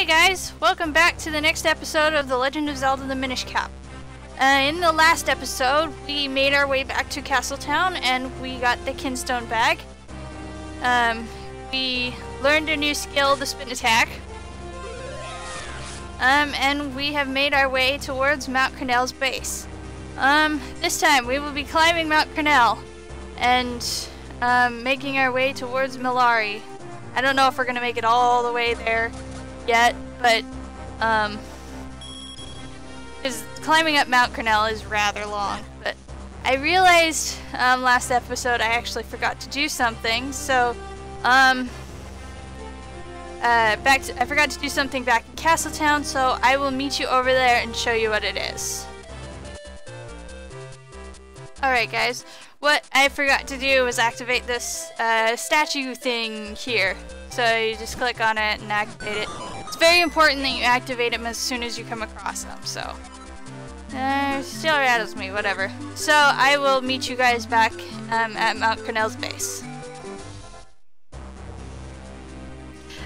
Hey guys, welcome back to the next episode of The Legend of Zelda the Minish Cap. Uh, in the last episode, we made our way back to Castletown and we got the Kinstone bag. Um, we learned a new skill, the Spin Attack. Um, and we have made our way towards Mount Crenel's base. Um, this time we will be climbing Mount Crenel and um, making our way towards Melari. I don't know if we're gonna make it all the way there yet, but um, because climbing up Mount Crenel is rather long. But I realized um, last episode I actually forgot to do something, so um, uh, back to, I forgot to do something back in Castletown, so I will meet you over there and show you what it is. Alright guys, what I forgot to do was activate this uh, statue thing here. So you just click on it and activate it. Very important that you activate them as soon as you come across them, so. Uh, still rattles me, whatever. So I will meet you guys back um, at Mount Crenel's base.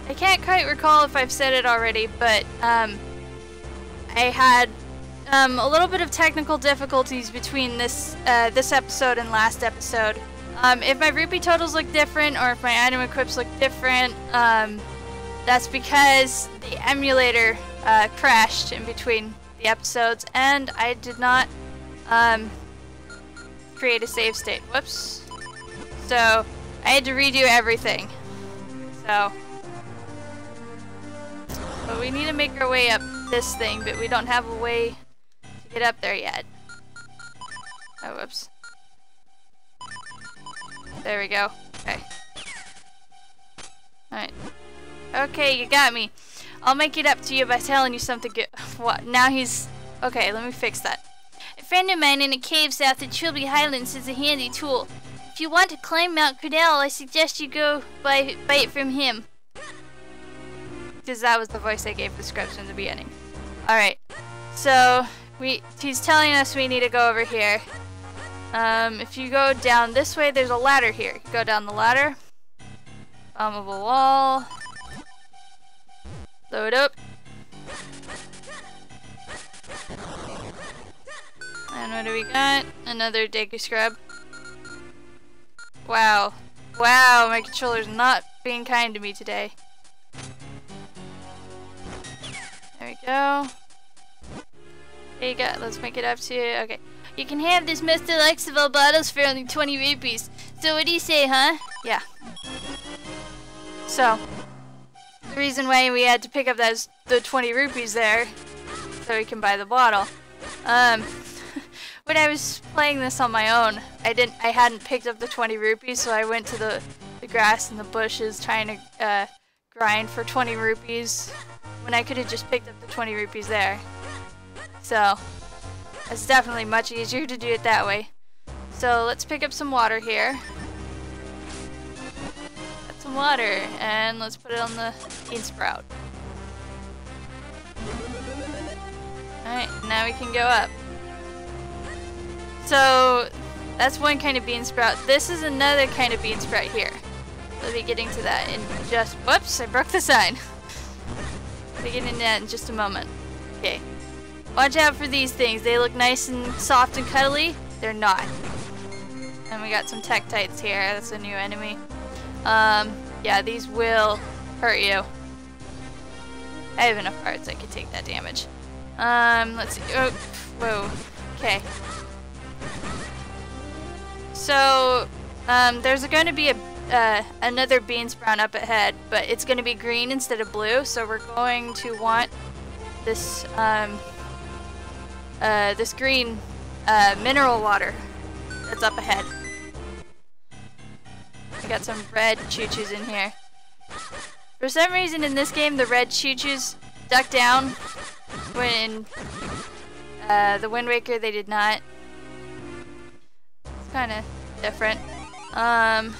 I can't quite recall if I've said it already, but um, I had um, a little bit of technical difficulties between this uh, this episode and last episode. Um, if my rupee totals look different or if my item equips look different, um, that's because the emulator uh, crashed in between the episodes and I did not um, create a save state. Whoops. So I had to redo everything. So, but we need to make our way up this thing, but we don't have a way to get up there yet. Oh, whoops. There we go. Okay. Alright. Okay, you got me. I'll make it up to you by telling you something good. What? Now he's... Okay, let me fix that. A friend of mine in a cave south of Trilby Highlands is a handy tool. If you want to climb Mount Crenel, I suggest you go buy, buy it from him. Because that was the voice I gave the scrubs in the beginning. Alright. So, we he's telling us we need to go over here. Um, if you go down this way, there's a ladder here. Go down the ladder. Bombable wall. Load up. And what do we got? Another Deku Scrub. Wow. Wow, my controller's not being kind to me today. There we go. There you go. Let's make it up to... you. Okay. You can have this Mr. Lexaville bottles for only 20 rupees. So what do you say, huh? Yeah. So, the reason why we had to pick up those the 20 rupees there, so we can buy the bottle. Um, when I was playing this on my own, I didn't, I hadn't picked up the 20 rupees, so I went to the, the grass and the bushes trying to uh, grind for 20 rupees, when I could have just picked up the 20 rupees there. So, it's definitely much easier to do it that way. So let's pick up some water here. Got some water, and let's put it on the bean sprout. Alright, now we can go up. So, that's one kind of bean sprout. This is another kind of bean sprout here. We'll be getting to that in just... Whoops, I broke the sign. we'll be getting to that in just a moment. Okay. Watch out for these things. They look nice and soft and cuddly. They're not. And we got some Tektites here. That's a new enemy. Um, yeah, these will hurt you. I have enough hearts I can take that damage. Um, let's see. Oh, whoa. Okay. So, um, there's going to be a uh, another bean sprout up ahead, but it's going to be green instead of blue. So we're going to want this um, uh, this green uh, mineral water that's up ahead. I got some red choo-choos in here. For some reason in this game, the red choo-choos duck down when uh, the Wind Waker they did not. It's kind of different. Um,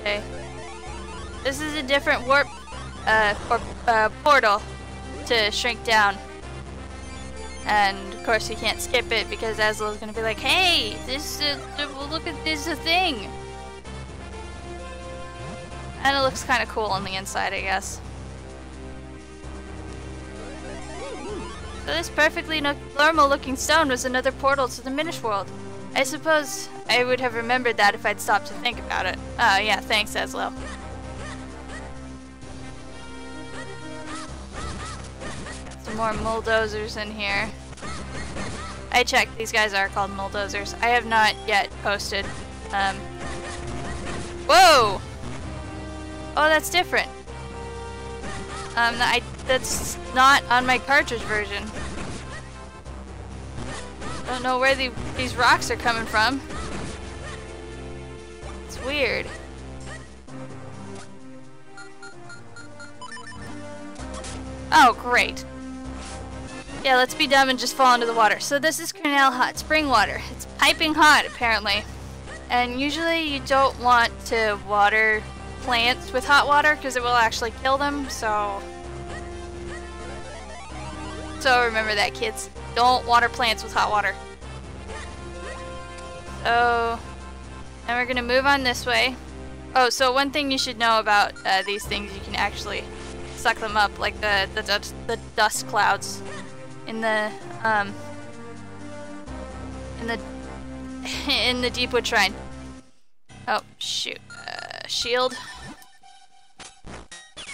okay. This is a different warp uh, or, uh, portal to shrink down. And of course you can't skip it because Ezlo's gonna be like, hey, this is, look at this a thing. And it looks kind of cool on the inside, I guess. So this perfectly no normal looking stone was another portal to the Minish world. I suppose I would have remembered that if I'd stopped to think about it. Oh yeah, thanks Ezlo. Some more Mulldozers in here. I checked, these guys are called Mulldozers. I have not yet posted. Um, whoa! Oh, that's different. Um, I, that's not on my cartridge version. Don't know where the, these rocks are coming from. It's weird. Oh, great. Yeah, let's be dumb and just fall into the water. So this is Crenel Hot Spring water. It's piping hot, apparently. And usually you don't want to water plants with hot water because it will actually kill them, so... So remember that, kids. Don't water plants with hot water. So... Now we're gonna move on this way. Oh, so one thing you should know about uh, these things, you can actually suck them up, like the, the, dust, the dust clouds in the, um, in the, in the Deepwood Shrine. Oh, shoot. Shield.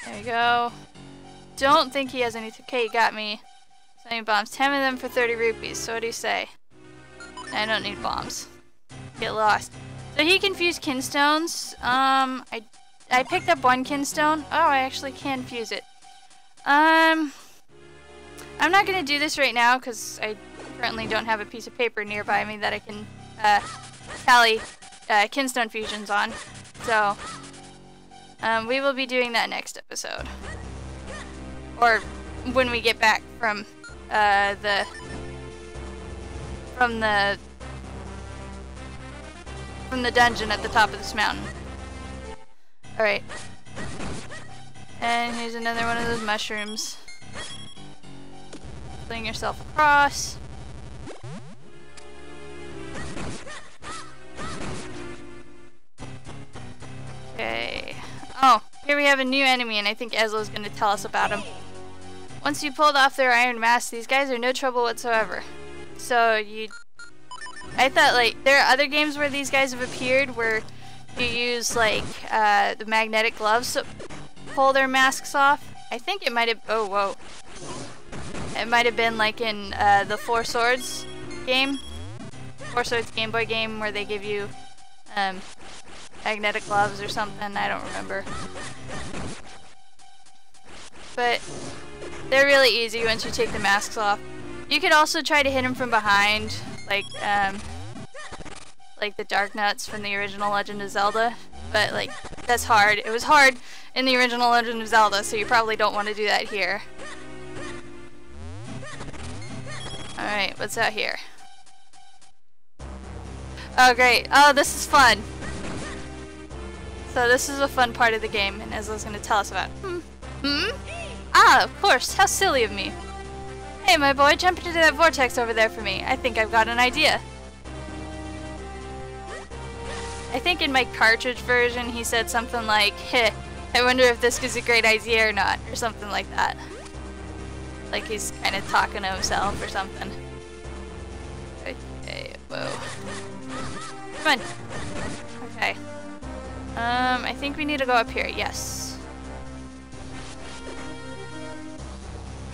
There we go. Don't think he has anything. Okay, he got me. Sending bombs. 10 of them for 30 rupees. So what do you say? I don't need bombs. Get lost. So he confused kinstones. Um, I, I picked up one kinstone. Oh, I actually can fuse it. Um, I'm not going to do this right now because I currently don't have a piece of paper nearby me that I can uh, tally uh, kinstone fusions on. So, um, we will be doing that next episode. Or when we get back from uh, the from the from the dungeon at the top of this mountain. Alright. And here's another one of those mushrooms. Fling yourself across. Here we have a new enemy, and I think Ezlo is going to tell us about him. Once you pulled off their iron mask, these guys are no trouble whatsoever. So you... I thought, like, there are other games where these guys have appeared where you use, like, uh, the magnetic gloves to pull their masks off. I think it might have... Oh, whoa. It might have been, like, in uh, the Four Swords game. Four Swords Game Boy game where they give you um, magnetic gloves or something. I don't remember. But they're really easy once you take the masks off. You could also try to hit them from behind, like um, like the Darknuts from the original Legend of Zelda. But like that's hard. It was hard in the original Legend of Zelda, so you probably don't want to do that here. Alright, what's out here? Oh great. Oh, this is fun. So this is a fun part of the game, and Ezlo's going to tell us about. Hmm? Hmm? Ah, of course. How silly of me. Hey, my boy, jump into that vortex over there for me. I think I've got an idea. I think in my cartridge version he said something like, Heh, I wonder if this is a great idea or not, or something like that. Like he's kind of talking to himself or something. Okay, whoa. Come on. Okay. Um, I think we need to go up here. Yes.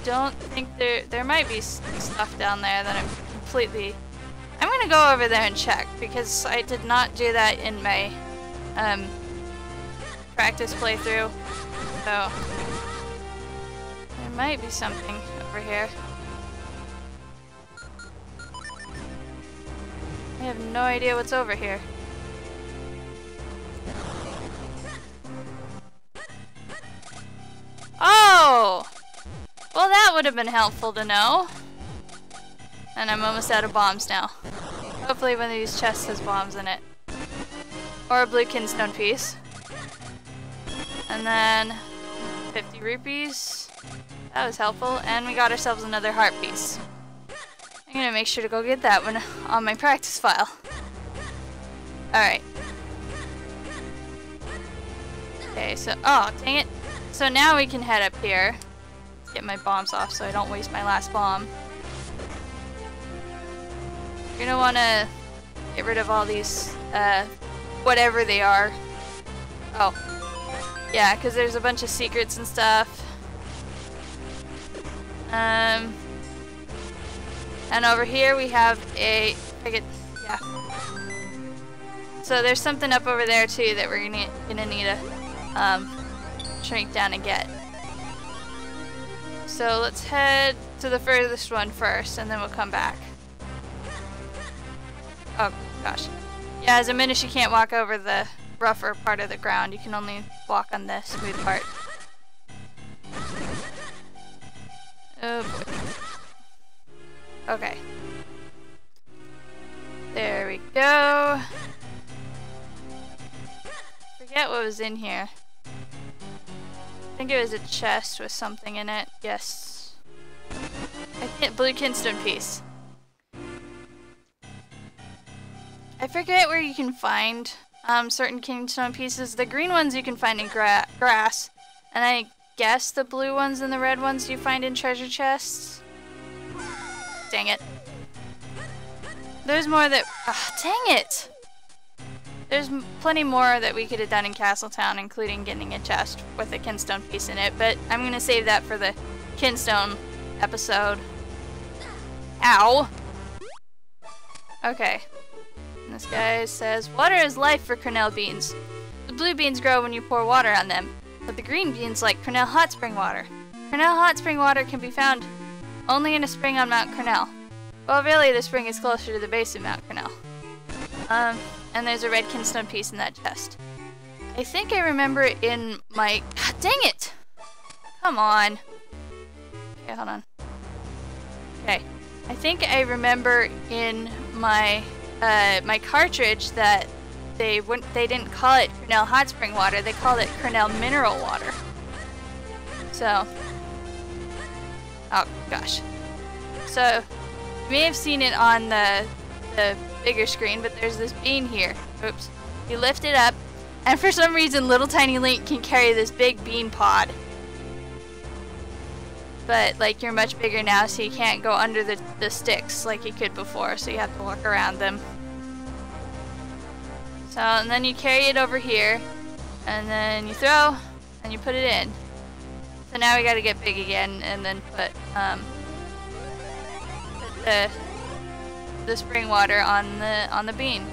Don't think there... There might be stuff down there that I'm completely... I'm gonna go over there and check, because I did not do that in my, um, practice playthrough. So... There might be something over here. I have no idea what's over here. Oh! Well, that would have been helpful to know. And I'm almost out of bombs now. Hopefully one of these chests has bombs in it. Or a blue kinstone piece. And then 50 rupees. That was helpful. And we got ourselves another heart piece. I'm gonna make sure to go get that one on my practice file. Alright. Okay, so, oh, dang it. So now we can head up here. Get my bombs off so I don't waste my last bomb. You're gonna wanna get rid of all these, uh, whatever they are. Oh. Yeah, because there's a bunch of secrets and stuff. Um, and over here we have a, I get, yeah. So there's something up over there too that we're gonna, gonna need to um, shrink down and get. So let's head to the furthest one first and then we'll come back. Oh gosh. Yeah, as a Minish you can't walk over the rougher part of the ground. You can only walk on the smooth part. Oh boy. Okay. There we go. Forget what was in here. I think it was a chest with something in it. Yes. I think blue kinstone piece. I forget where you can find um, certain kinstone pieces. The green ones you can find in gra grass, and I guess the blue ones and the red ones you find in treasure chests. Dang it. There's more that- ah, dang it! There's plenty more that we could have done in Castletown, including getting a chest with a kinstone piece in it, but I'm gonna save that for the kinstone episode. Ow! Okay. And this guy says, Water is life for Crenel beans. The blue beans grow when you pour water on them but the green beans like Crenel hot spring water. Crenel hot spring water can be found only in a spring on Mount Crenel. Well, really, the spring is closer to the base of Mount Crenel. Um, and there's a red kinstone piece in that chest. I think I remember it in my... God, dang it! Come on. Okay, hold on. Okay. I think I remember in my uh, my cartridge that they wouldn't they didn't call it Crenel hot spring water, they called it Crenel mineral water. So Oh gosh. So you may have seen it on the the bigger screen, but there's this bean here. Oops. You lift it up, and for some reason little tiny Link can carry this big bean pod. But like you're much bigger now so you can't go under the, the sticks like you could before, so you have to walk around them. So, and then you carry it over here, and then you throw, and you put it in. So now we gotta get big again, and then put, um, put the, the spring water on the, on the bean.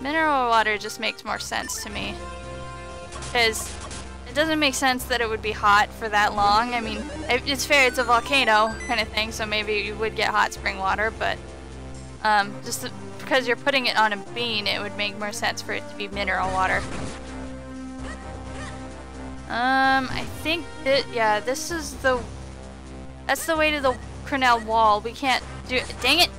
Mineral water just makes more sense to me. Because it doesn't make sense that it would be hot for that long. I mean, it's fair, it's a volcano kind of thing, so maybe you would get hot spring water, but um, just because you're putting it on a bean, it would make more sense for it to be mineral water. Um, I think that, yeah, this is the, that's the way to the Crenel wall. We can't do, dang it!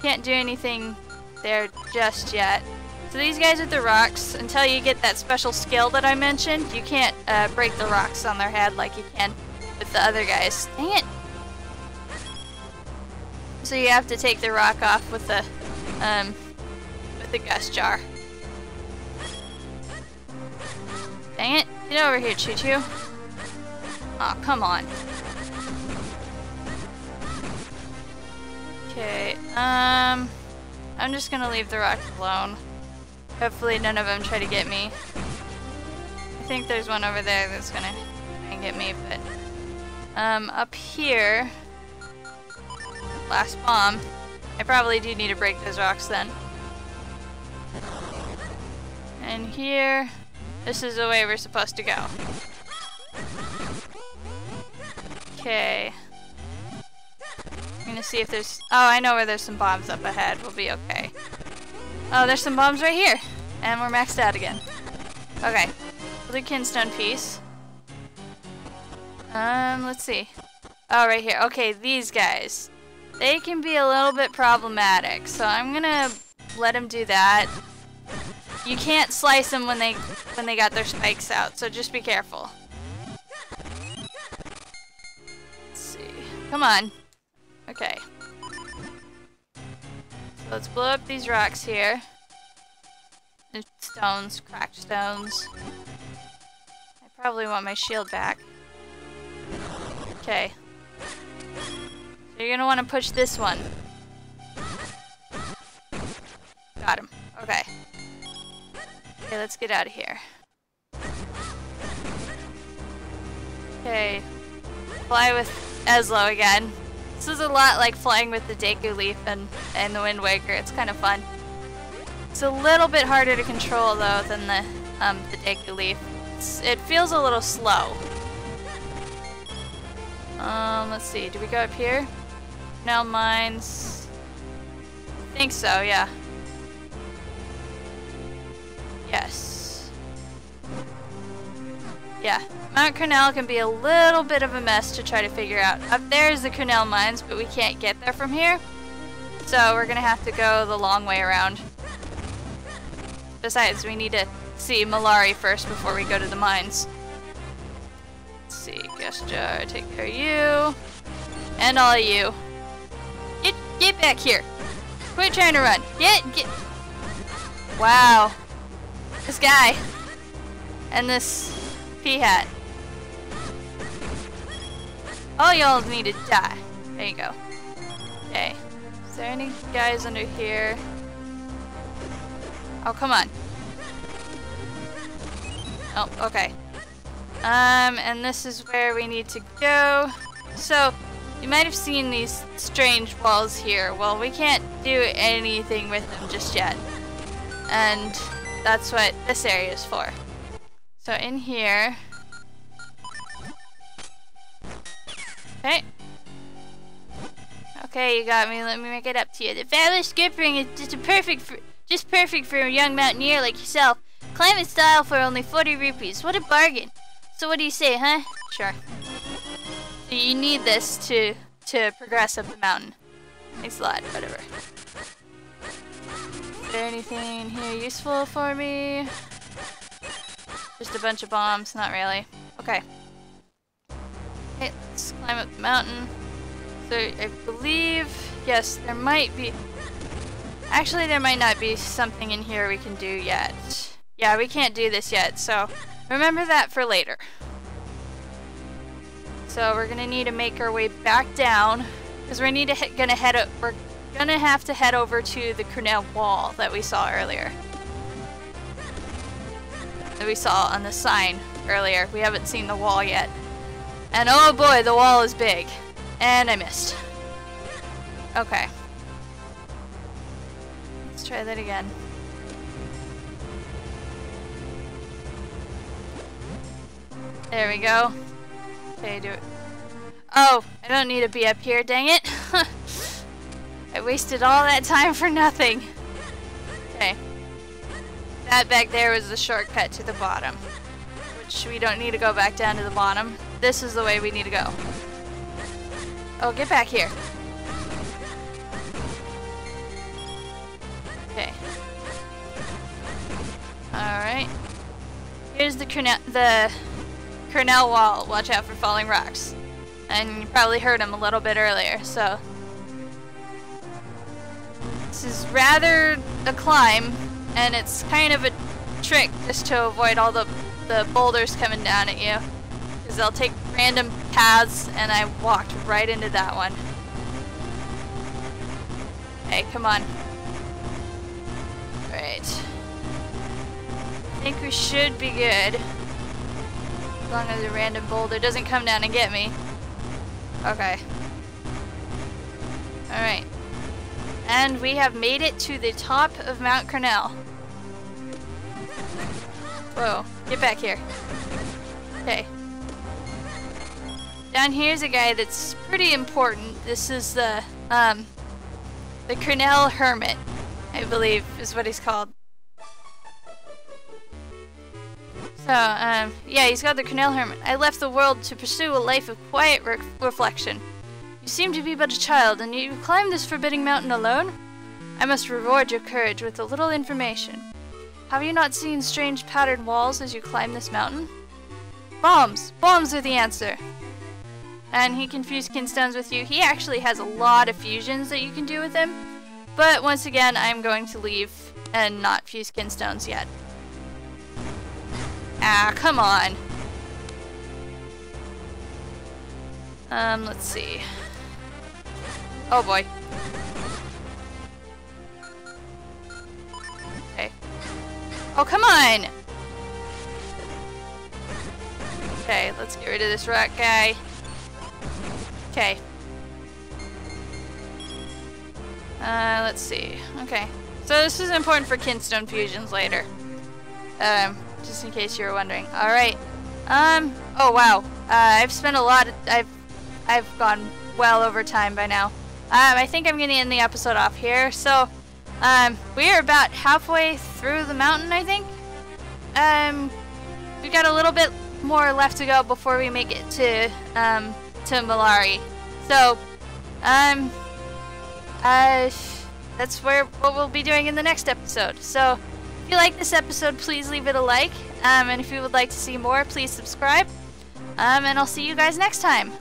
Can't do anything there just yet. So these guys are the rocks, until you get that special skill that I mentioned, you can't uh, break the rocks on their head like you can with the other guys. Dang it! So you have to take the rock off with the um, with the Gust Jar. Dang it. Get over here, Choo Choo. Oh, come on. Okay, um... I'm just gonna leave the rocks alone. Hopefully none of them try to get me. I think there's one over there that's gonna get me, but... Um, up here... Last bomb. I probably do need to break those rocks then. And here, this is the way we're supposed to go. Okay. I'm gonna see if there's... Oh, I know where there's some bombs up ahead. We'll be okay. Oh, there's some bombs right here. And we're maxed out again. Okay. Blue kinstone piece. Um, let's see. Oh, right here. Okay, these guys they can be a little bit problematic. So I'm gonna let them do that. You can't slice them when they when they got their spikes out, so just be careful. Let's see. Come on. Okay. So let's blow up these rocks here. stones, cracked stones. I probably want my shield back. Okay, so you're gonna want to push this one. Got him. Okay. Okay, let's get out of here. Okay. Fly with Ezlo again. This is a lot like flying with the Deku Leaf and, and the Wind Waker. It's kind of fun. It's a little bit harder to control though than the um, the Deku Leaf. It's, it feels a little slow. Um, let's see. Do we go up here? Now mines. I think so. Yeah. Yes. Yeah. Mount Crenel can be a little bit of a mess to try to figure out. Up there is the Crenel mines, but we can't get there from here. So we're gonna have to go the long way around. Besides, we need to see Melari first before we go to the mines. Let's see, Gust Jar, uh, take care of you. And all of you. Get, get back here. Quit trying to run. Get, get. Wow. This guy. And this Peahat. All y'all need to die. There you go. Okay. Is there any guys under here? Oh, come on. Oh, okay. Um, and this is where we need to go. So, you might have seen these strange walls here. Well, we can't do anything with them just yet. And that's what this area is for. So in here, Okay. Okay, you got me. Let me make it up to you. The fabulous Grip Ring is just perfect for just perfect for a young mountaineer like yourself. Climate style for only 40 rupees. What a bargain. So what do you say, huh? Sure. So you need this to to progress up the mountain. Thanks a lot. Whatever. Is there anything here useful for me? Just a bunch of bombs. Not really. Okay. Let's climb up the mountain. So I believe, yes, there might be, actually there might not be something in here we can do yet. Yeah, we can't do this yet, so remember that for later. So we're gonna need to make our way back down, because we're need to he gonna head up, we're gonna have to head over to the Crenel wall that we saw earlier. That we saw on the sign earlier. We haven't seen the wall yet. And oh boy, the wall is big. And I missed. Okay. Let's try that again. There we go. Okay, do it. Oh, I don't need to be up here, dang it. I wasted all that time for nothing. Okay. That back there was the shortcut to the bottom. Which we don't need to go back down to the bottom. This is the way we need to go. Oh, get back here. Okay. Alright. Here's the Crenel, the Crenel wall. Watch out for falling rocks. And you probably heard him a little bit earlier, so... This is rather a climb, and it's kind of a trick just to avoid all the, the boulders coming down at you. Because they'll take random paths, and I walked right into that one. Hey, come on. Right. I think we should be good. As long as a random boulder doesn't come down and get me. Okay. Alright. And we have made it to the top of Mount Crenel. Whoa, get back here. Okay. Down here's a guy that's pretty important. This is the, um, the Crenel Hermit, I believe is what he's called. So, um, yeah, he's got the Crenel Hermit. I left the world to pursue a life of quiet re reflection. You seem to be but a child, and you climbed this forbidding mountain alone? I must reward your courage with a little information. Have you not seen strange patterned walls as you climb this mountain? Bombs! Bombs are the answer! And he can fuse kinstones with you. He actually has a lot of fusions that you can do with him. But once again, I'm going to leave and not fuse kinstones yet. Ah, come on. Um, let's see. Oh boy. Okay. Oh, come on! Okay, let's get rid of this rat guy. Okay. Uh, let's see. Okay. So this is important for kinstone fusions later. Um, just in case you were wondering. Alright. Um, oh wow. Uh, I've spent a lot of, I've, I've gone well over time by now. Um, I think I'm gonna end the episode off here. So, um, we are about halfway through the mountain, I think. Um, we got a little bit more left to go before we make it to, um, to Melari. So, um, uh, that's where what we'll be doing in the next episode. So, if you like this episode, please leave it a like. Um, and if you would like to see more, please subscribe. Um, and I'll see you guys next time.